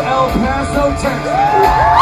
El Paso, Texas.